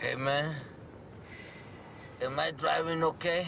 Hey, man. Am I driving okay?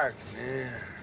Park, man.